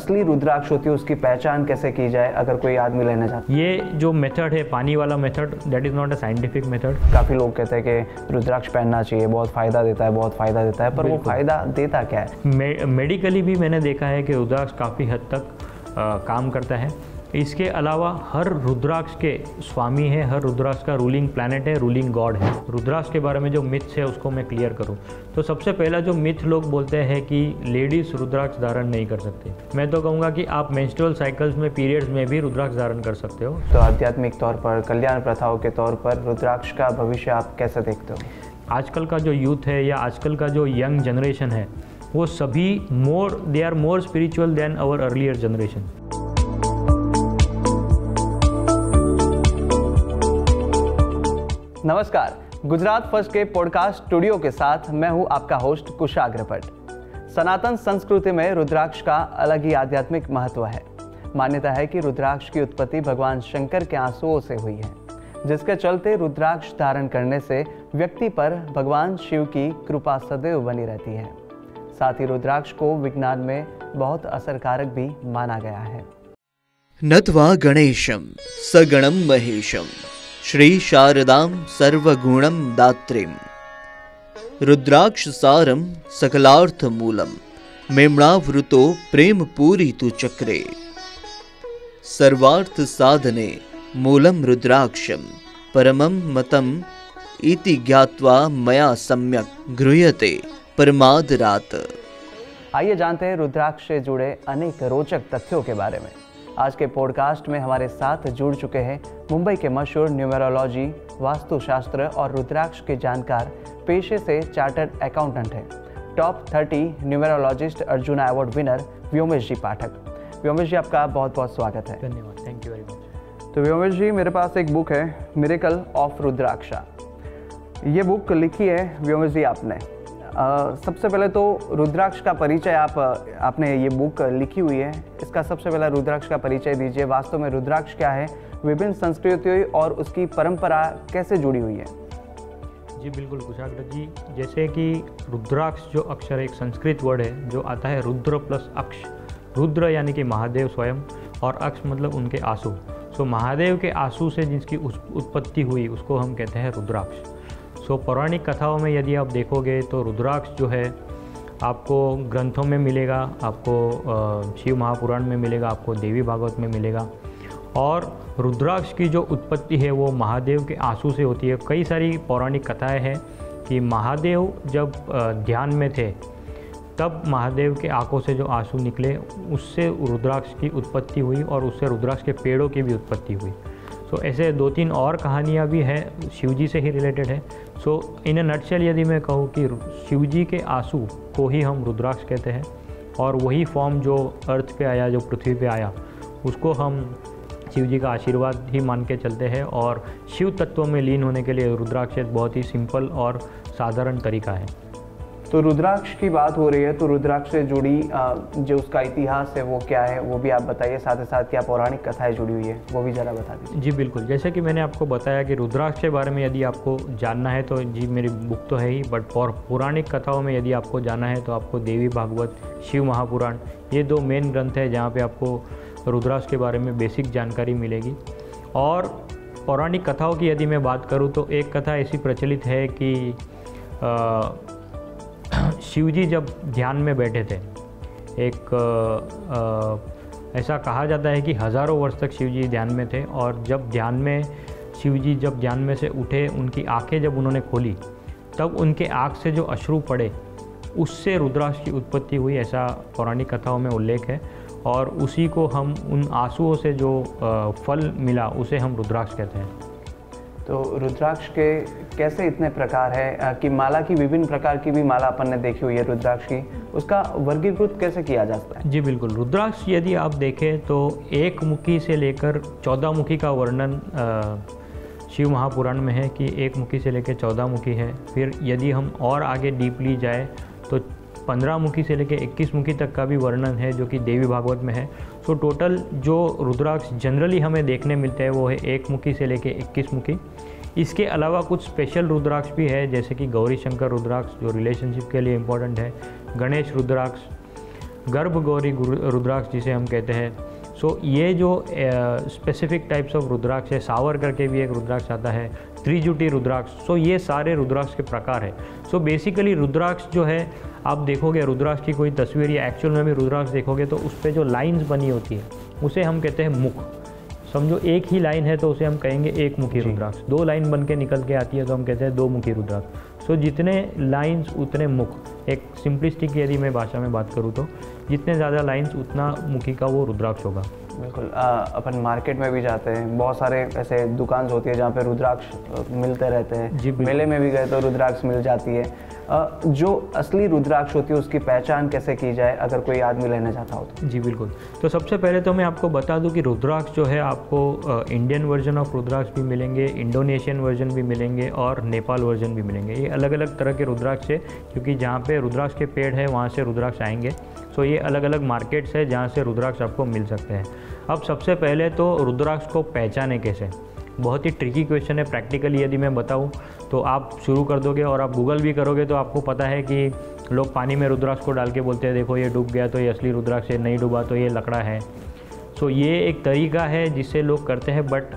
असली रुद्राक्ष होती है उसकी पहचान कैसे की जाए अगर कोई आदमी लेना चाहता ये जो मेथड है पानी वाला method that is not a scientific method काफ़ी लोग कहते हैं कि रुद्राक्ष पहनना चाहिए बहुत फ़ायदा देता है बहुत फ़ायदा देता है पर वो फ़ायदा देता क्या है? मे, मेडिकली भी मैंने देखा है कि रुद्राक्ष काफ़ी हद तक आ, काम करता है। इसके अलावा हर रुद्राक्ष के स्वामी है हर रुद्राक्ष का रूलिंग प्लानट है रूलिंग गॉड है। रुद्राक्ष के बारे में जो मिथ्स है उसको मैं क्लियर करूँ। तो सबसे पहला जो मिथ लोग बोलते हैं कि लेडीज़ रुद्राक्ष धारण नहीं कर सकते। मैं तो कहूँगा कि आप मेंस्ट्रुअल साइकिल्स में पीरियड्स में भी रुद्राक्ष धारण कर सकते हो। तो आध्यात्मिक तौर पर कल्याण प्रथाओं के तौर पर रुद्राक्ष का भविष्य आप कैसे देखते हो? आजकल का जो यूथ है या आजकल का जो यंग जनरेशन है वो सभी more they are more spiritual than our earlier generation नमस्कार। गुजरात फ़र्स्ट के पॉडकास्ट स्टूडियो के साथ मैं हूँ आपका होस्ट कुशाग्र भट्ट सनातन संस्कृति में रुद्राक्ष का अलग ही आध्यात्मिक महत्व है। मान्यता है कि रुद्राक्ष की उत्पत्ति भगवान शंकर के आंसुओं से हुई है, जिसके चलते रुद्राक्ष धारण करने से व्यक्ति पर भगवान शिव की कृपा सदैव बनी रहती है। साथ ही रुद्राक्ष को विज्ञान में बहुत असरकारक भी माना गया है। नत्वा गणेशं सगणं महेशं श्रीशारदां सर्वगुणं दात्रीं। रुद्राक्षसारं सकलार्थमूलं मेम्णावृतो प्रेमपूरितु चक्रे। सर्वार्थसाधने मूलं रुद्राक्षं परमं मतम् इति ज्ञात्वा मया सम्यक् गृह्यते परमादरात्। आइए जानते हैं रुद्राक्ष से जुड़े अनेक रोचक तथ्यों के बारे में। आज के पॉडकास्ट में हमारे साथ जुड़ चुके हैं मुंबई के मशहूर न्यूमेरोलॉजी वास्तुशास्त्र और रुद्राक्ष के जानकार पेशे से चार्टर्ड अकाउंटेंट हैं। Top thirty numerologist Arjuna award winner Vyomesh ji Pathak. Vyomesh ji आपका बहुत बहुत स्वागत है। धन्यवाद थैंक यू वेरी मच तो व्योमेश जी मेरे पास एक बुक है मिरेकल ऑफ़ रुद्राक्षा। ये बुक लिखी है व्योमेश जी आपने। सबसे पहले तो रुद्राक्ष का परिचय आप आपने ये बुक लिखी हुई है। इसका सबसे पहला रुद्राक्ष का परिचय दीजिए। वास्तव में रुद्राक्ष क्या है? विभिन्न संस्कृतियों और उसकी परंपरा कैसे जुड़ी हुई है? जी, बिल्कुल, कुशाग्र जी। जैसे कि रुद्राक्ष जो अक्षर एक संस्कृत वर्ड है, जो आता है रुद्र प्लस अक्ष। रुद्र यानी कि महादेव स्वयं और अक्ष मतलब उनके आँसू। सो महादेव के आँसू से जिसकी उत्पत्ति हुई, उसको हम कहते हैं रुद्राक्ष। सो पौराणिक कथाओं में यदि आप देखोगे तो रुद्राक्ष जो है, आपको ग्रंथों में मिलेगा, आपको शिव महापुराण में मिलेगा, आपको देवी भागवत में मिलेगा। और रुद्राक्ष की जो उत्पत्ति है, वो महादेव के आँसू से होती है। कई सारी पौराणिक कथाएँ हैं कि महादेव जब ध्यान में थे, तब महादेव के आँखों से जो आँसू निकले, उससे रुद्राक्ष की उत्पत्ति हुई और उससे रुद्राक्ष के पेड़ों की भी उत्पत्ति हुई। तो ऐसे दो तीन और कहानियाँ भी हैं, शिवजी से ही रिलेटेड है। सो इन ए नटशेल यदि मैं कहूँ कि शिवजी के आँसू को ही हम रुद्राक्ष कहते हैं, और वही फॉर्म जो अर्थ पे आया, जो पृथ्वी पे आया, उसको हम शिव जी का आशीर्वाद ही मान के चलते हैं, और शिव तत्व में लीन होने के लिए रुद्राक्ष एक बहुत ही सिंपल और साधारण तरीका है। तो रुद्राक्ष की बात हो रही है तो रुद्राक्ष से जुड़ी जो उसका इतिहास है, वो क्या है, वो भी आप बताइए, साथ ही साथ क्या पौराणिक कथाएँ जुड़ी हुई है, वो भी ज़रा बता दीजिए। जी, बिल्कुल। जैसे कि मैंने आपको बताया कि रुद्राक्ष के बारे में यदि आपको जानना है तो जी, मेरी बुक तो है ही, बट और पौराणिक कथाओं में यदि आपको जानना है तो आपको देवी भागवत, शिव महापुराण, ये दो मेन ग्रंथ है, जहाँ पर आपको रुद्राक्ष के बारे में बेसिक जानकारी मिलेगी। और पौराणिक कथाओं की यदि मैं बात करूँ तो एक कथा ऐसी प्रचलित है कि शिवजी जब ध्यान में बैठे थे एक अ, अ, ऐसा कहा जाता है कि हज़ारों वर्ष तक शिवजी ध्यान में थे और जब ध्यान में शिवजी जब ध्यान में से उठे उनकी आँखें जब उन्होंने खोली तब उनके आँख से जो अश्रु पड़े उससे रुद्राक्ष की उत्पत्ति हुई ऐसा पौराणिक कथाओं में उल्लेख है। और उसी को हम उन आंसुओं से जो फल मिला उसे हम रुद्राक्ष कहते हैं। तो रुद्राक्ष के कैसे इतने प्रकार है? कि माला की विभिन्न प्रकार की भी माला अपन ने देखी हुई है रुद्राक्ष की। उसका वर्गीकृत कैसे किया जा सकता है? जी, बिल्कुल। रुद्राक्ष यदि आप देखें तो एक मुखी से लेकर चौदह मुखी का वर्णन शिव महापुराण में है कि एक मुखी से लेकर चौदह मुखी है। फिर यदि हम और आगे डीपली जाए पंद्रह मुखी से लेकर इक्कीस मुखी तक का भी वर्णन है जो कि देवी भागवत में है। सो टोटल जो रुद्राक्ष जनरली हमें देखने मिलते हैं वो है एक मुखी से लेकर इक्कीस मुखी। इसके अलावा कुछ स्पेशल रुद्राक्ष भी है जैसे कि गौरी शंकर रुद्राक्ष जो रिलेशनशिप के लिए इम्पोर्टेंट है। गणेश रुद्राक्ष गर्भ गौरी रुद्राक्ष जिसे हम कहते हैं। सो so, ये जो स्पेसिफिक टाइप्स ऑफ़ रुद्राक्ष है सावर करके भी एक रुद्राक्ष आता है त्रिजुटी रुद्राक्ष। सो so, ये सारे रुद्राक्ष के प्रकार है। सो बेसिकली रुद्राक्ष जो है आप देखोगे रुद्राक्ष की कोई तस्वीर या एक्चुअल में भी रुद्राक्ष देखोगे तो उस पर जो लाइन्स बनी होती है उसे हम कहते हैं मुख। समझो एक ही लाइन है तो उसे हम कहेंगे एक मुखी रुद्राक्ष। दो लाइन बन के निकल के आती है तो हम कहते हैं दो मुखी रुद्राक्ष। सो जितने लाइंस उतने मुख। एक सिंपलिस्टिक यदि मैं भाषा में बात करूँ तो जितने ज़्यादा लाइंस उतना मुखी का वो रुद्राक्ष होगा। बिल्कुल अपन मार्केट में भी जाते हैं। बहुत सारे ऐसे दुकान होती है जहाँ पे रुद्राक्ष मिलते रहते हैं। मेले में भी गए तो रुद्राक्ष मिल जाती है। जो असली रुद्राक्ष होती है, उसकी पहचान कैसे की जाए, अगर कोई आदमी लेना चाहता हो तो? जी, बिल्कुल। तो सबसे पहले तो मैं आपको बता दूँ कि रुद्राक्ष जो है, आपको इंडियन वर्जन ऑफ़ रुद्राक्ष भी मिलेंगे इंडोनेशियन वर्जन भी मिलेंगे और नेपाल वर्जन भी मिलेंगे। ये अलग अलग तरह के रुद्राक्ष है, क्योंकि जहाँ पर रुद्राक्ष के पेड़ है, वहाँ से रुद्राक्ष आएँगे। सो ये अलग अलग मार्केट्स है जहाँ से रुद्राक्ष आपको मिल सकते हैं। अब सबसे पहले तो रुद्राक्ष को पहचाने कैसे? बहुत ही ट्रिकी क्वेश्चन है प्रैक्टिकली यदि मैं बताऊँ तो आप शुरू कर दोगे और आप गूगल भी करोगे तो आपको पता है कि लोग पानी में रुद्राक्ष को डाल के बोलते हैं देखो ये डूब गया तो ये असली रुद्राक्ष है नहीं डूबा तो ये लकड़ा है। सो ये एक तरीका है जिससे लोग करते हैं बट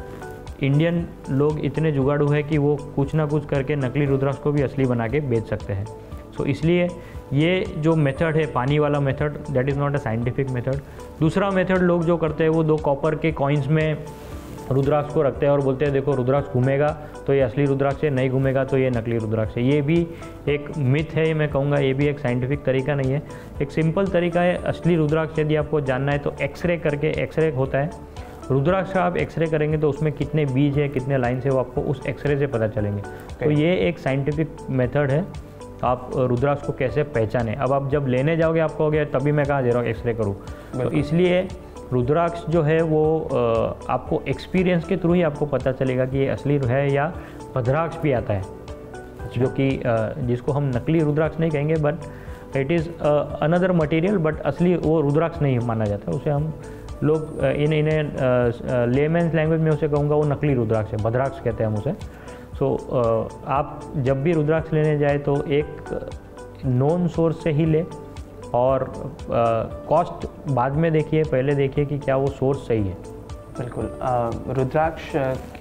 इंडियन लोग इतने जुगाड़ू है कि वो कुछ ना कुछ करके नकली रुद्राक्ष को भी असली बना के बेच सकते हैं। सो so, इसलिए ये जो मेथड है पानी वाला method that is not a scientific method दूसरा मेथड लोग जो करते हैं वो दो कॉपर के कॉइन्स में रुद्राक्ष को रखते हैं और बोलते हैं देखो रुद्राक्ष घूमेगा तो ये असली रुद्राक्ष है नहीं घूमेगा तो ये नकली रुद्राक्ष है। ये भी एक मिथ है मैं कहूँगा ये भी एक साइंटिफिक तरीका नहीं है। एक सिंपल तरीका है असली रुद्राक्ष यदि आपको जानना है तो एक्सरे करके एक्सरे होता है। रुद्राक्ष का आप एक्सरे करेंगे तो उसमें कितने बीज है कितने लाइन्स है वो आपको उस एक्सरे से पता चलेंगे। तो ये एक साइंटिफिक मेथड है आप रुद्राक्ष को कैसे पहचाने। अब आप जब लेने जाओगे आप कहोगे तभी मैं कहाँ दे रहा हूँ एक्सरे करूँ। तो इसलिए रुद्राक्ष जो है वो आपको एक्सपीरियंस के थ्रू ही आपको पता चलेगा कि ये असली है या भद्राक्ष भी आता है। जो कि जिसको हम नकली रुद्राक्ष नहीं कहेंगे but it is another material but असली वो रुद्राक्ष नहीं माना जाता। उसे हम लोग इन इन्हें लेमेंस लैंग्वेज में उसे कहूँगा वो नकली रुद्राक्ष है भद्राक्ष कहते हैं हम उसे। सो so, आप जब भी रुद्राक्ष लेने जाए तो एक नॉन सोर्स से ही ले। और कॉस्ट बाद में देखिए पहले देखिए कि क्या वो सोर्स सही है। बिल्कुल रुद्राक्ष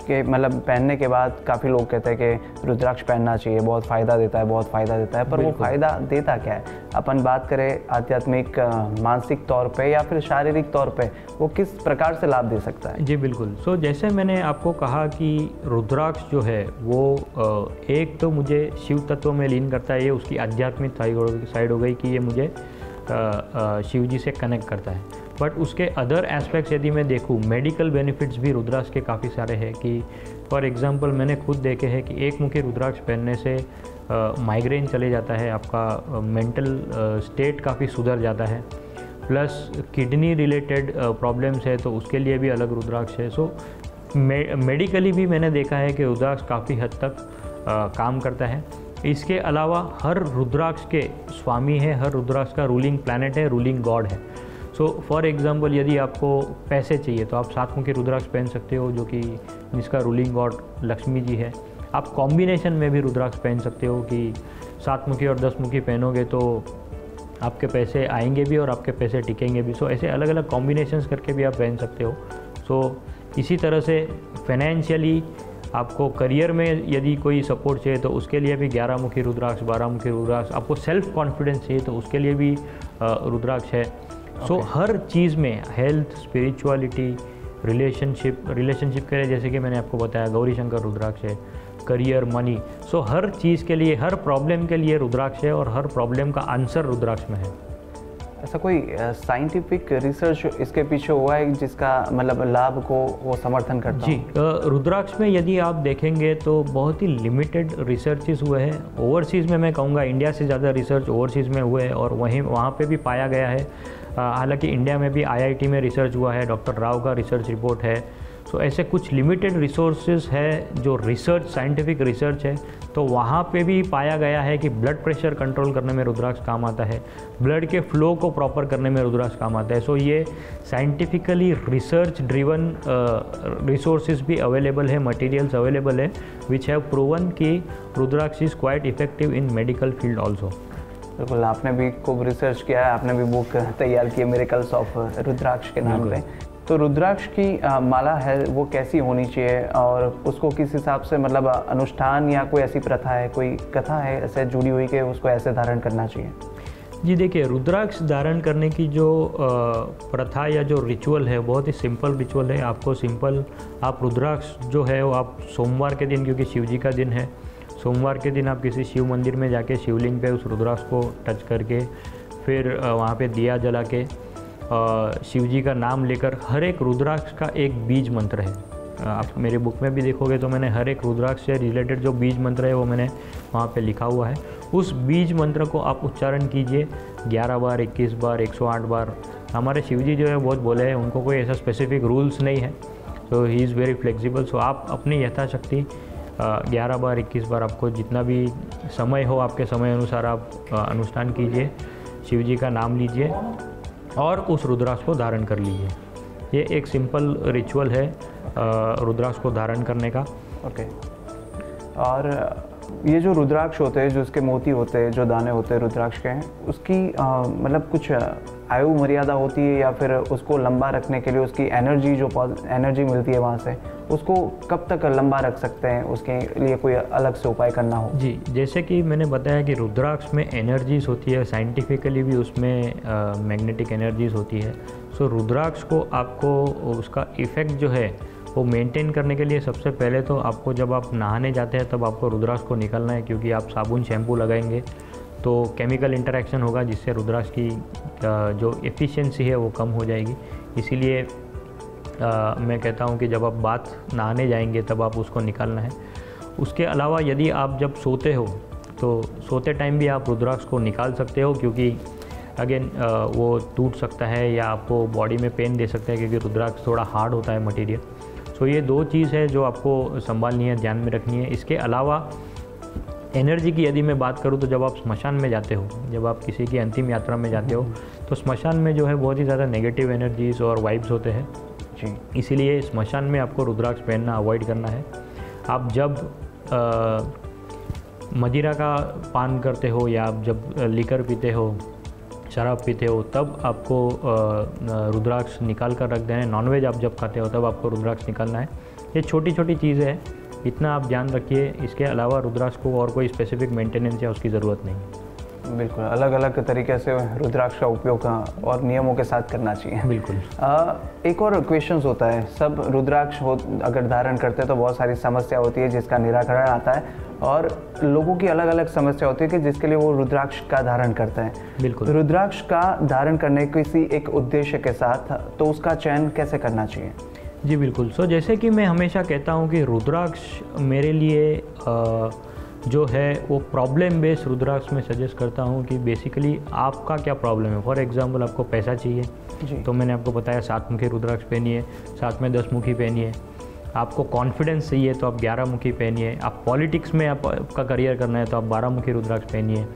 के मतलब पहनने के बाद काफ़ी लोग कहते हैं कि रुद्राक्ष पहनना चाहिए बहुत फ़ायदा देता है बहुत फ़ायदा देता है पर वो फ़ायदा देता क्या है? अपन बात करें आध्यात्मिक मानसिक तौर पे या फिर शारीरिक तौर पे वो किस प्रकार से लाभ दे सकता है? जी बिल्कुल। सो so, जैसे मैंने आपको कहा कि रुद्राक्ष जो है वो एक तो मुझे शिव तत्व में लीन करता है ये उसकी आध्यात्मिक साइड हो गई कि ये मुझे शिव जी से कनेक्ट करता है। बट उसके अदर एस्पेक्ट्स यदि मैं देखूँ मेडिकल बेनिफिट्स भी रुद्राक्ष के काफ़ी सारे हैं कि फॉर एग्ज़ाम्पल मैंने खुद देखे हैं कि एक मुखी रुद्राक्ष पहनने से माइग्रेन चले जाता है आपका मेंटल स्टेट काफ़ी सुधर जाता है। प्लस किडनी रिलेटेड प्रॉब्लम्स है तो उसके लिए भी अलग रुद्राक्ष है। सो मेडिकली भी मैंने देखा है कि रुद्राक्ष काफ़ी हद तक आ, काम करता है। इसके अलावा हर रुद्राक्ष के स्वामी है, हर रुद्राक्ष का रूलिंग प्लानट है रूलिंग गॉड है। सो फॉर एग्ज़ाम्पल यदि आपको पैसे चाहिए तो आप सात मुखी रुद्राक्ष पहन सकते हो, जो कि जिसका रूलिंग गॉड लक्ष्मी जी है। आप कॉम्बिनेशन में भी रुद्राक्ष पहन सकते हो कि सात मुखी और दस मुखी पहनोगे तो आपके पैसे आएँगे भी और आपके पैसे टिकेंगे भी। सो ऐसे अलग अलग कॉम्बिनेशंस करके भी आप पहन सकते हो। सो इसी तरह से फाइनेंशियली आपको करियर में यदि कोई सपोर्ट चाहिए तो उसके लिए भी ग्यारह मुखी रुद्राक्ष बारह मुखी रुद्राक्ष। आपको सेल्फ कॉन्फिडेंस चाहिए तो उसके लिए भी रुद्राक्ष है। सो okay. so, हर चीज़ में हेल्थ स्पिरिचुअलिटी रिलेशनशिप रिलेशनशिप के लिए जैसे कि मैंने आपको बताया गौरी शंकर रुद्राक्ष है करियर मनी सो हर चीज़ के लिए हर प्रॉब्लम के लिए रुद्राक्ष है और हर प्रॉब्लम का आंसर रुद्राक्ष में है। ऐसा कोई साइंटिफिक रिसर्च इसके पीछे हुआ है जिसका मतलब लाभ को वो समर्थन करता जी रुद्राक्ष में यदि आप देखेंगे तो बहुत ही लिमिटेड रिसर्चेस हुए हैं। ओवरसीज़ में मैं कहूँगा इंडिया से ज़्यादा रिसर्च ओवरसीज़ में हुए हैं और वहीं वहाँ पे भी पाया गया है। हालाँकि इंडिया में भी आईआईटी में रिसर्च हुआ है डॉक्टर राव का रिसर्च रिपोर्ट है। सो so, ऐसे कुछ लिमिटेड रिसोर्सेज है जो रिसर्च साइंटिफिक रिसर्च है तो वहाँ पे भी पाया गया है कि ब्लड प्रेशर कंट्रोल करने में रुद्राक्ष काम आता है। ब्लड के फ्लो को प्रॉपर करने में रुद्राक्ष काम आता है। सो so, ये साइंटिफिकली रिसर्च ड्रिवन रिसोर्सेज भी अवेलेबल है मटेरियल्स अवेलेबल है विच हैव प्रूवन कि rudraksha is quite effective in medical field also बिल्कुल आपने भी खूब रिसर्च किया है आपने भी बुक तैयार की है मेरे कल्स ऑफ़ रुद्राक्ष के नाम पे। तो रुद्राक्ष की माला है, वो कैसी होनी चाहिए? और उसको किस हिसाब से मतलब अनुष्ठान या कोई ऐसी प्रथा है, कोई कथा है, ऐसे जुड़ी हुई कि उसको ऐसे धारण करना चाहिए? जी देखिए, रुद्राक्ष धारण करने की जो प्रथा या जो रिचुअल है, बहुत ही सिंपल रिचुअल है। आपको सिंपल आप रुद्राक्ष जो है, वो आप सोमवार के दिन, क्योंकि शिव जी का दिन है, सोमवार के दिन आप किसी शिव मंदिर में जाके शिवलिंग पे उस रुद्राक्ष को टच करके, फिर वहाँ पे दिया जला के शिव जी का नाम लेकर हर एक रुद्राक्ष का एक बीज मंत्र है। आप मेरे बुक में भी देखोगे तो मैंने हर एक रुद्राक्ष से रिलेटेड जो बीज मंत्र है वो मैंने वहाँ पे लिखा हुआ है। उस बीज मंत्र को आप उच्चारण कीजिए 11 बार 21 बार 108 बार। हमारे शिव जी जो है बहुत बोले हैं, उनको कोई ऐसा स्पेसिफिक रूल्स नहीं है। So he is very flexible so आप अपनी यथाशक्ति ग्यारह बार, इक्कीस बार आपको जितना भी समय हो, आपके समय अनुसार आप अनुष्ठान कीजिए। शिव जी का नाम लीजिए। और उस रुद्राक्ष को धारण कर लीजिए ये एक सिंपल रिचुअल है रुद्राक्ष को धारण करने का। ओके और ये जो रुद्राक्ष होते हैं, जो उसके मोती होते हैं, जो दाने होते हैं रुद्राक्ष के हैं, उसकी मतलब कुछ आयु मर्यादा होती है या फिर उसको लंबा रखने के लिए उसकी एनर्जी जो एनर्जी मिलती है वहाँ से, उसको कब तक लंबा रख सकते हैं? उसके लिए कोई अलग से उपाय करना हो? जी, जैसे कि मैंने बताया कि रुद्राक्ष में एनर्जीज होती है साइंटिफिकली भी उसमें मैग्नेटिक एनर्जीज होती है। सो रुद्राक्ष को आपको उसका इफ़ेक्ट जो है, वो मेंटेन करने के लिए सबसे पहले तो आपको जब आप नहाने जाते हैं, तब आपको रुद्राक्ष को निकलना है, क्योंकि आप साबुन शैम्पू लगाएँगे। तो केमिकल इंटरेक्शन होगा, जिससे रुद्राक्ष की जो एफिशिएंसी है वो कम हो जाएगी। इसीलिए मैं कहता हूँ कि जब आप बात नहाने जाएँगे, तब आप उसको निकालना है। उसके अलावा यदि आप जब सोते हो तो सोते टाइम भी आप रुद्राक्ष को निकाल सकते हो, क्योंकि अगेन वो टूट सकता है या आपको बॉडी में पेन दे सकता है, क्योंकि रुद्राक्ष थोड़ा हार्ड होता है मटेरियल सो ये दो चीज़ है जो आपको संभालनी है, ध्यान में रखनी है। इसके अलावा एनर्जी की यदि मैं बात करूँ तो जब आप स्मशान में जाते हो जब आप किसी की अंतिम यात्रा में जाते हो तो स्मशान में जो है बहुत ही ज़्यादा नेगेटिव एनर्जीज और वाइब्स होते हैं। जी। इसीलिए स्मशान में आपको रुद्राक्ष पहनना अवॉइड करना है। आप जब मदिरा का पान करते हो या आप जब लिकर पीते हो शराब पीते हो तब आपको रुद्राक्ष निकाल कर रख देना है। नॉनवेज आप जब खाते हो तब आपको रुद्राक्ष निकालना है। ये छोटी छोटी चीज़ें हैं। इतना आप ध्यान रखिए इसके अलावा रुद्राक्ष को और कोई स्पेसिफिक मेंटेनेंस या उसकी ज़रूरत नहीं। बिल्कुल अलग अलग तरीके से रुद्राक्ष का उपयोग और नियमों के साथ करना चाहिए। बिल्कुल। आ, एक और क्वेश्चन होता है सब रुद्राक्ष हो अगर धारण करते हैं तो बहुत सारी समस्या होती है जिसका निराकरण आता है और लोगों की अलग अलग समस्या होती है कि जिसके लिए वो रुद्राक्ष का धारण करते हैं। बिल्कुल। रुद्राक्ष का धारण करने किसी एक उद्देश्य के साथ तो उसका चयन कैसे करना चाहिए? जी बिल्कुल। सो जैसे कि मैं हमेशा कहता हूँ कि रुद्राक्ष मेरे लिए आ, जो है वो प्रॉब्लम बेस्ड रुद्राक्ष में सजेस्ट करता हूँ कि बेसिकली आपका क्या प्रॉब्लम है? फॉर एग्जांपल आपको पैसा चाहिए। तो मैंने आपको बताया सात मुखी रुद्राक्ष पहनिए साथ में दस मुखी पहनिए। आपको कॉन्फिडेंस चाहिए तो आप ग्यारह मुखी पहनिए। आप पॉलिटिक्स में आप, आपका करियर करना है तो आप बारह मुखी रुद्राक्ष पहनिए।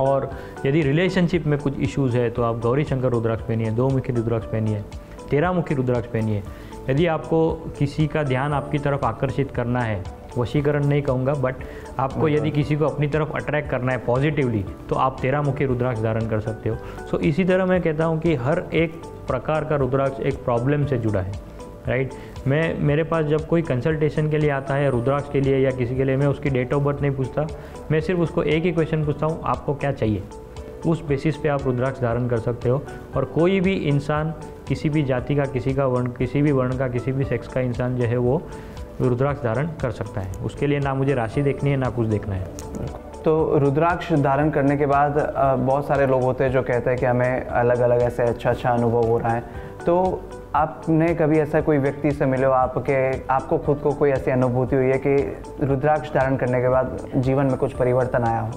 और यदि रिलेशनशिप में कुछ इश्यूज़ है तो आप गौरी शंकर रुद्राक्ष पहनिए दो मुखी रुद्राक्ष पहनिए तेरह मुखी रुद्राक्ष पहनिए। यदि आपको किसी का ध्यान आपकी तरफ़ आकर्षित करना है वशीकरण नहीं कहूँगा बट आपको यदि किसी को अपनी तरफ़ अट्रैक्ट करना है पॉजिटिवली तो आप तेरह मुखी रुद्राक्ष धारण कर सकते हो। सो so, इसी तरह मैं कहता हूँ कि हर एक प्रकार का रुद्राक्ष एक प्रॉब्लम से जुड़ा है राइट मैं मेरे पास जब कोई कंसल्टेशन के लिए आता है रुद्राक्ष के लिए या किसी के लिए मैं उसकी डेट ऑफ़ बर्थ नहीं पूछता। मैं सिर्फ़ उसको एक ही क्वेश्चन पूछता हूँ आपको क्या चाहिए? उस बेसिस पे आप रुद्राक्ष धारण कर सकते हो। और कोई भी इंसान किसी भी जाति का, किसी का वर्ण, किसी भी वर्ण का, किसी भी सेक्स का इंसान जो है वो रुद्राक्ष धारण कर सकता है। उसके लिए ना मुझे राशि देखनी है, ना कुछ देखना है। तो रुद्राक्ष धारण करने के बाद बहुत सारे लोग होते हैं जो कहते हैं कि हमें अलग अलग ऐसे अच्छा अच्छा अनुभव हो रहा है। तो आपने कभी ऐसा कोई व्यक्ति से मिले हो, आपके, आपको खुद को कोई ऐसी अनुभूति हुई है कि रुद्राक्ष धारण करने के बाद जीवन में कुछ परिवर्तन आया हो?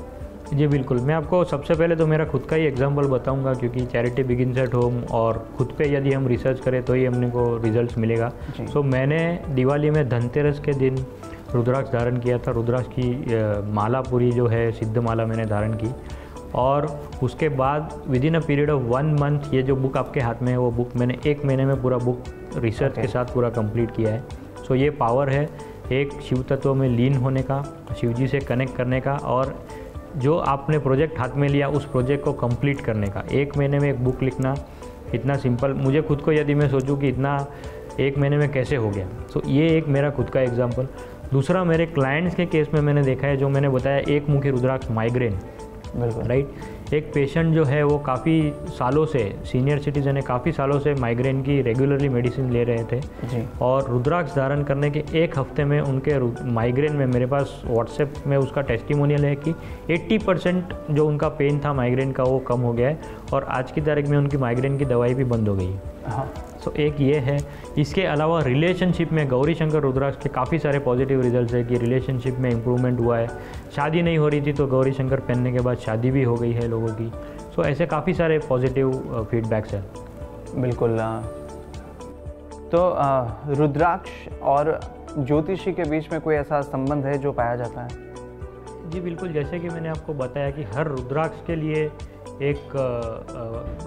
जी बिल्कुल। मैं आपको सबसे पहले तो मेरा खुद का ही एग्जांपल बताऊँगा क्योंकि चैरिटी बिगिन एट होम और खुद पे यदि हम रिसर्च करें तो ही हमने को रिजल्ट्स मिलेगा। सो so, मैंने दिवाली में धनतेरस के दिन रुद्राक्ष धारण किया था। रुद्राक्ष की माला पूरी जो है सिद्ध माला मैंने धारण की और उसके बाद within a period of one month ये जो बुक आपके हाथ में है वो बुक मैंने एक महीने में पूरा बुक रिसर्च okay. के साथ पूरा कंप्लीट किया है। सो so, ये पावर है एक शिव तत्व में लीन होने का शिव जी से कनेक्ट करने का और जो आपने प्रोजेक्ट हाथ में लिया उस प्रोजेक्ट को कंप्लीट करने का। एक महीने में एक बुक लिखना इतना सिंपल मुझे खुद को यदि मैं सोचूं कि इतना एक महीने में कैसे हो गया। तो ये एक मेरा खुद का एग्ज़ाम्पल दूसरा मेरे क्लाइंट्स के केस में मैंने देखा है जो मैंने बताया एक मुखी रुद्राक्ष माइग्रेन बिल्कुल। राइट एक पेशेंट जो है वो काफ़ी सालों से सीनियर सिटीजन है काफ़ी सालों से माइग्रेन की रेगुलरली मेडिसिन ले रहे थे। जी। और रुद्राक्ष धारण करने के एक हफ़्ते में उनके माइग्रेन में मेरे पास व्हाट्सएप में उसका टेस्टिमोनियल है कि 80 परसेंट जो उनका पेन था माइग्रेन का वो कम हो गया है और आज की तारीख में उनकी माइग्रेन की दवाई भी बंद हो गई है। सो एक ये है। इसके अलावा रिलेशनशिप में गौरी शंकर रुद्राक्ष के काफ़ी सारे पॉजिटिव रिजल्ट्स है कि रिलेशनशिप में इम्प्रूवमेंट हुआ है। शादी नहीं हो रही थी तो गौरी शंकर पहनने के बाद शादी भी हो गई है लोगों की। सो ऐसे काफ़ी सारे पॉजिटिव फीडबैक्स हैं। बिल्कुल तो रुद्राक्ष और ज्योतिषी के बीच में कोई ऐसा संबंध है जो पाया जाता है? जी बिल्कुल। जैसे कि मैंने आपको बताया कि हर रुद्राक्ष के लिए एक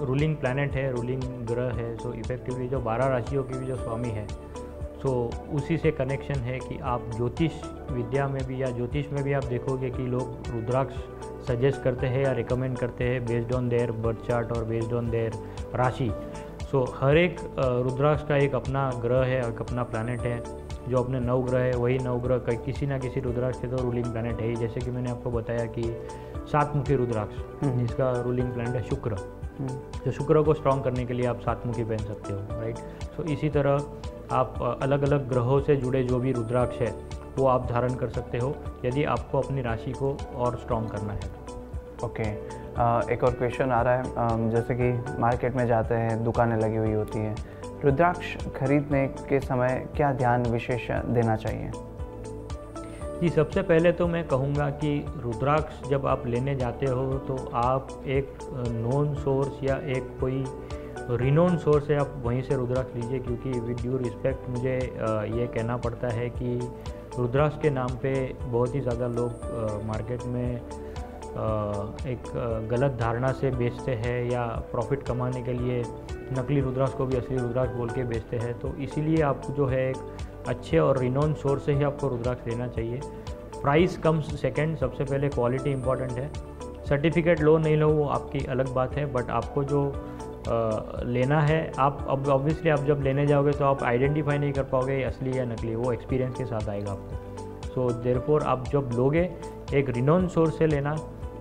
रूलिंग प्लानट है रूलिंग ग्रह है सो इफेक्टिवली जो बारह राशियों की भी जो स्वामी है सो उसी से कनेक्शन है कि आप ज्योतिष विद्या में भी या ज्योतिष में भी आप देखोगे कि लोग रुद्राक्ष सजेस्ट करते हैं या रिकमेंड करते हैं based on their birth chart और based on their rashi. So so, हर एक रुद्राक्ष का एक अपना ग्रह है एक अपना प्लानट है जो अपने नव ग्रह है वही नव ग्रह किसी ना किसी रुद्राक्ष के तो रूलिंग प्लानट है ही। जैसे कि मैंने आपको बताया कि सातमुखी रुद्राक्ष हम्म। जिसका रूलिंग प्लानट है शुक्र। हम्म, तो शुक्र को स्ट्रॉन्ग करने के लिए आप सातमुखी पहन सकते हो राइट सो so, इसी तरह आप अलग अलग ग्रहों से जुड़े जो भी रुद्राक्ष है वो आप धारण कर सकते हो यदि आपको अपनी राशि को और स्ट्रॉन्ग करना है। ओके आ, एक और क्वेश्चन आ रहा है आ, जैसे कि मार्केट में जाते हैं दुकानें लगी हुई होती हैं। रुद्राक्ष खरीदने के समय क्या ध्यान विशेष देना चाहिए? जी सबसे पहले तो मैं कहूँगा कि रुद्राक्ष जब आप लेने जाते हो तो आप एक नॉन सोर्स या एक कोई रिनोन सोर्स है आप वहीं से रुद्राक्ष लीजिए क्योंकि विद ड्यू रिस्पेक्ट मुझे ये कहना पड़ता है कि रुद्राक्ष के नाम पे बहुत ही ज़्यादा लोग मार्केट में एक गलत धारणा से बेचते हैं या प्रॉफिट कमाने के लिए नकली रुद्राक्ष को भी असली रुद्राक्ष बोल के बेचते हैं तो इसीलिए आप जो है एक अच्छे और रिनोन सोर्स से ही आपको रुद्राक्ष लेना चाहिए। प्राइस कम सेकंड सबसे पहले क्वालिटी इंपॉर्टेंट है। सर्टिफिकेट लो नहीं लो वो आपकी अलग बात है बट आपको जो आ, लेना है आप अब ऑब्वियसली आप जब लेने जाओगे तो आप आइडेंटिफाई नहीं कर पाओगे असली या नकली वो एक्सपीरियंस के साथ आएगा आपको। सो देर आप जब लोगे एक रिनोन सोर्स से लेना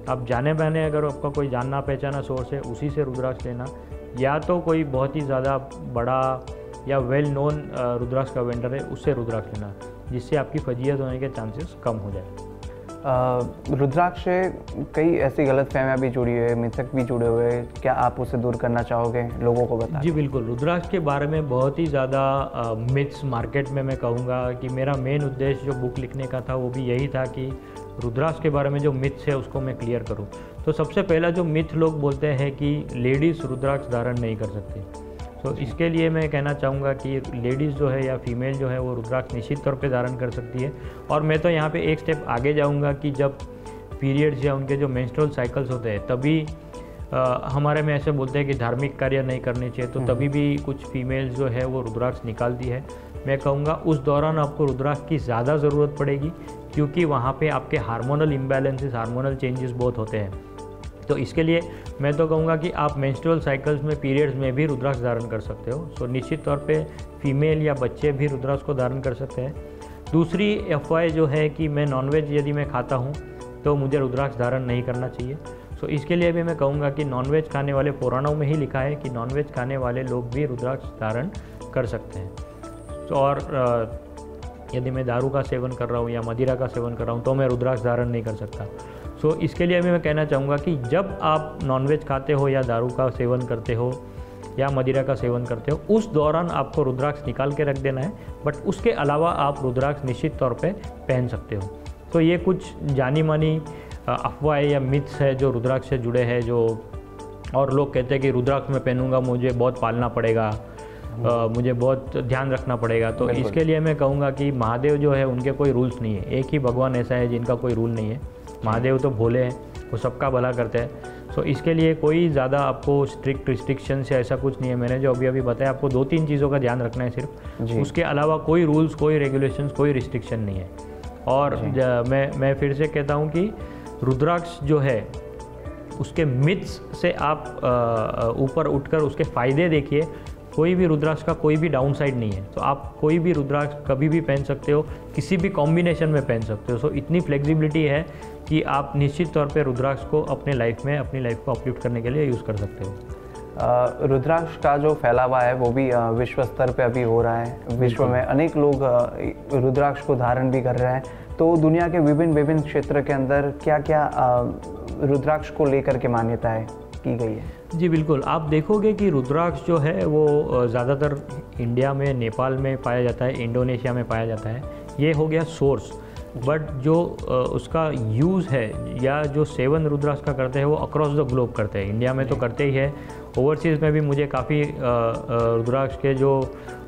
आप जाने बहने अगर आपका कोई जानना पहचाना सोर्स है उसी से रुद्राक्ष लेना। या तो कोई बहुत ही ज़्यादा बड़ा या वेल नोन रुद्राक्ष का वेंडर है उससे रुद्राक्ष लेना जिससे आपकी फजीयत होने के चांसेस कम हो जाए। रुद्राक्ष से कई ऐसी गलत फहमियाँ भी जुड़ी हुई है मिथक भी जुड़े हुए हैं। क्या आप उसे दूर करना चाहोगे लोगों को बता जी बिल्कुल रुद्राक्ष के बारे में बहुत ही ज़्यादा मिथ्स मार्केट में मैं कहूँगा कि मेरा मेन उद्देश्य जो बुक लिखने का था वो भी यही था कि रुद्राक्ष के बारे में जो मिथ्स है उसको मैं क्लियर करूँ। तो सबसे पहला जो मिथ लोग बोलते हैं कि लेडीज़ रुद्राक्ष धारण नहीं कर सकती। तो इसके लिए मैं कहना चाहूँगा कि लेडीज़ जो है या फीमेल जो है वो रुद्राक्ष निश्चित तौर पे धारण कर सकती है। और मैं तो यहाँ पे एक स्टेप आगे जाऊँगा कि जब पीरियड्स या उनके जो मेंस्ट्रुअल साइकिल्स होते हैं तभी आ, हमारे में ऐसे बोलते हैं कि धार्मिक कार्य नहीं करने चाहिए तो तभी भी कुछ फीमेल्स जो है वो रुद्राक्ष निकालती है। मैं कहूँगा उस दौरान आपको रुद्राक्ष की ज़्यादा ज़रूरत पड़ेगी क्योंकि वहाँ पे आपके हार्मोनल इम्बैलेंसेस हार्मोनल चेंजेस बहुत होते हैं। तो इसके लिए मैं तो कहूँगा कि आप मेंस्ट्रुअल साइकिल्स में पीरियड्स में भी रुद्राक्ष धारण कर सकते हो। सो निश्चित तौर पे फीमेल या बच्चे भी रुद्राक्ष को धारण कर सकते हैं। दूसरी एफ़ जो है कि मैं नॉनवेज यदि मैं खाता हूँ तो मुझे रुद्राक्ष धारण नहीं करना चाहिए। सो इसके लिए भी मैं कहूँगा कि नॉनवेज खाने वाले पुराणों में ही लिखा है कि नॉनवेज खाने वाले लोग भी रुद्राक्ष धारण कर सकते हैं। और यदि मैं दारू का सेवन कर रहा हूँ या मदिरा का सेवन कर रहा हूँ तो मैं रुद्राक्ष धारण नहीं कर सकता। सो so, इसके लिए भी मैं कहना चाहूँगा कि जब आप नॉनवेज खाते हो या दारू का सेवन करते हो या मदिरा का सेवन करते हो उस दौरान आपको रुद्राक्ष निकाल के रख देना है बट उसके अलावा आप रुद्राक्ष निश्चित तौर पे पहन सकते हो। तो ये कुछ जानी मानी अफवाहें या मिथ्स है जो रुद्राक्ष से जुड़े हैं जो और लोग कहते हैं कि रुद्राक्ष में पहनूँगा मुझे बहुत पालना पड़ेगा। आ, मुझे बहुत ध्यान रखना पड़ेगा। तो इसके लिए मैं कहूँगा कि महादेव जो है उनके कोई रूल्स नहीं है। एक ही भगवान ऐसा है जिनका कोई रूल नहीं है। महादेव तो भोले हैं वो सबका भला करते हैं। सो इसके लिए कोई ज़्यादा आपको स्ट्रिक्ट रिस्ट्रिक्शन से ऐसा कुछ नहीं है। मैंने जो अभी अभी बताया आपको दो तीन चीज़ों का ध्यान रखना है सिर्फ़। उसके अलावा कोई रूल्स कोई रेगुलेशंस कोई रिस्ट्रिक्शन नहीं है। और मैं मैं फिर से कहता हूँ कि रुद्राक्ष जो है उसके मिथ्स से आप ऊपर उठकर उसके फ़ायदे देखिए। कोई भी रुद्राक्ष का कोई भी डाउन साइड नहीं है। तो आप कोई भी रुद्राक्ष कभी भी पहन सकते हो किसी भी कॉम्बिनेशन में पहन सकते हो। सो इतनी फ्लेक्सिबिलिटी है कि आप निश्चित तौर पर रुद्राक्ष को अपने लाइफ में अपनी लाइफ को अपलिफ्ट करने के लिए यूज़ कर सकते हो। रुद्राक्ष का जो फैलावा है वो भी विश्व स्तर पे अभी हो रहा है। विश्व में अनेक लोग रुद्राक्ष को धारण भी कर रहे हैं। तो दुनिया के विभिन्न विभिन्न क्षेत्र के अंदर क्या क्या रुद्राक्ष को लेकर के मान्यताएँ की गई है। जी बिल्कुल। आप देखोगे कि रुद्राक्ष जो है वो ज़्यादातर इंडिया में नेपाल में पाया जाता है इंडोनेशिया में पाया जाता है। ये हो गया सोर्स। बट जो उसका यूज़ है या जो सेवन रुद्राक्ष का करते हैं वो अक्रॉस द ग्लोब करते हैं। इंडिया में तो करते ही है। ओवरसीज़ में भी मुझे काफ़ी रुद्राक्ष के जो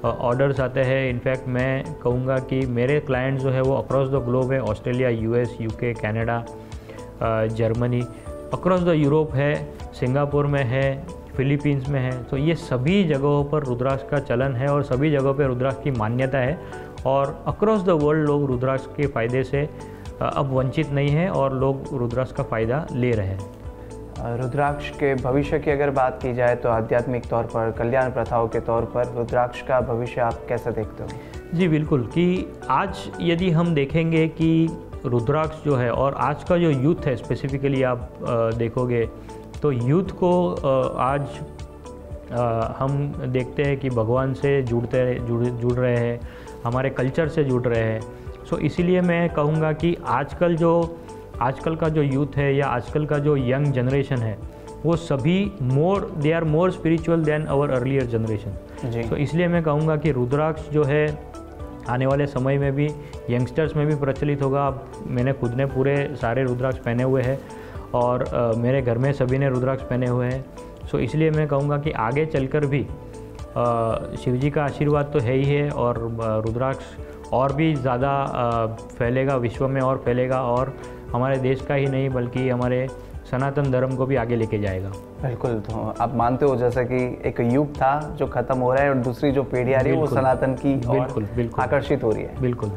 ऑर्डर्स आते हैं। इनफैक्ट मैं कहूँगा कि मेरे क्लाइंट जो है वो अक्रॉस द ग्लोब है। Australia US UK Canada Germany across the Europe है सिंगापुर में है फिलीपींस में है तो ये सभी जगहों पर रुद्राक्ष का चलन है और सभी जगहों पर रुद्राक्ष की मान्यता है। और अक्रॉस द वर्ल्ड लोग रुद्राक्ष के फ़ायदे से अब वंचित नहीं है और लोग रुद्राक्ष का फ़ायदा ले रहे हैं। रुद्राक्ष के भविष्य की अगर बात की जाए तो आध्यात्मिक तौर पर कल्याण प्रथाओं के तौर पर रुद्राक्ष का भविष्य आप कैसे देखते हो? जी बिल्कुल कि आज यदि हम देखेंगे कि रुद्राक्ष जो है और आज का जो यूथ है स्पेसिफिकली आप देखोगे तो यूथ को आज हम देखते हैं कि भगवान से जुड़ते जुड़ जुड़ रहे हैं हमारे कल्चर से जुड़ रहे हैं। सो so, इसीलिए मैं कहूँगा कि आजकल जो आजकल का जो यूथ है या आजकल का जो यंग जनरेशन है वो सभी more they are more spiritual than our earlier generation तो इसलिए मैं कहूँगा कि रुद्राक्ष जो है आने वाले समय में भी यंगस्टर्स में भी प्रचलित होगा। अब मैंने खुद ने पूरे सारे रुद्राक्ष पहने हुए हैं और आ, मेरे घर में सभी ने रुद्राक्ष पहने हुए हैं। सो इसलिए मैं कहूँगा कि आगे चलकर भी शिव जी का आशीर्वाद तो है ही है और रुद्राक्ष और भी ज़्यादा फैलेगा विश्व में और फैलेगा और हमारे देश का ही नहीं बल्कि हमारे सनातन धर्म को भी आगे लेके जाएगा। बिल्कुल तो आप मानते हो जैसा कि एक युग था जो खत्म हो रहा है और दूसरी जो पीढ़ी आ रही है वो सनातन की बिल्कुल बिल्कुल। आकर्षित हो रही है। बिल्कुल।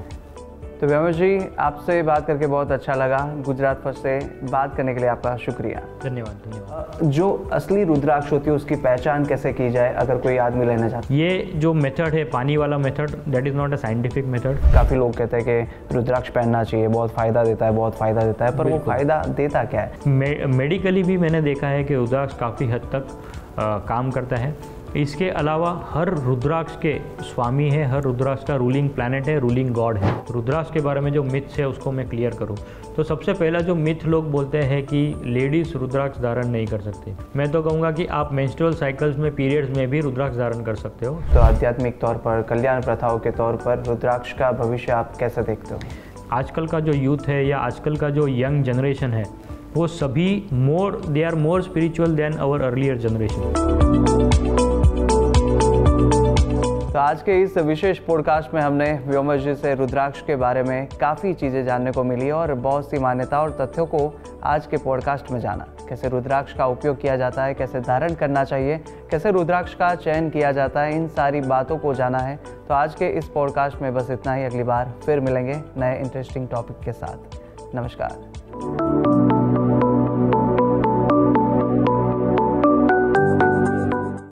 तो व्योमेश जी आपसे बात करके बहुत अच्छा लगा। गुजरात फ़र्स्ट से बात करने के लिए आपका शुक्रिया। धन्यवाद धन्यवाद। जो असली रुद्राक्ष होती है उसकी पहचान कैसे की जाए अगर कोई आदमी लेना चाहता ये जो मेथड है पानी वाला method that is not a scientific method काफ़ी लोग कहते हैं कि रुद्राक्ष पहनना चाहिए बहुत फ़ायदा देता है बहुत फ़ायदा देता है पर वो फ़ायदा देता क्या है? मेडिकली भी मैंने देखा है कि रुद्राक्ष काफ़ी हद तक आ, काम करता है। इसके अलावा हर रुद्राक्ष के स्वामी है हर रुद्राक्ष का रूलिंग प्लानट है रूलिंग गॉड है। रुद्राक्ष के बारे में जो मिथ्स है उसको मैं क्लियर करूँ। तो सबसे पहला जो मिथ लोग बोलते हैं कि लेडीज़ रुद्राक्ष धारण नहीं कर सकती। मैं तो कहूँगा कि आप मेंस्ट्रुअल साइकिल्स में पीरियड्स में भी रुद्राक्ष धारण कर सकते हो। तो आध्यात्मिक तौर पर कल्याण प्रथाओं के तौर पर रुद्राक्ष का भविष्य आप कैसे देखते हो? आजकल का जो यूथ है या आजकल का जो यंग जनरेशन है वो सभी more they are more spiritual than our earlier generation आज के इस विशेष पॉडकास्ट में हमने व्योमज जी से रुद्राक्ष के बारे में काफ़ी चीज़ें जानने को मिली और बहुत सी मान्यता और तथ्यों को आज के पॉडकास्ट में जाना। कैसे रुद्राक्ष का उपयोग किया जाता है, कैसे धारण करना चाहिए, कैसे रुद्राक्ष का चयन किया जाता है, इन सारी बातों को जाना है। तो आज के इस पॉडकास्ट में बस इतना ही। अगली बार फिर मिलेंगे नए इंटरेस्टिंग टॉपिक के साथ। नमस्कार।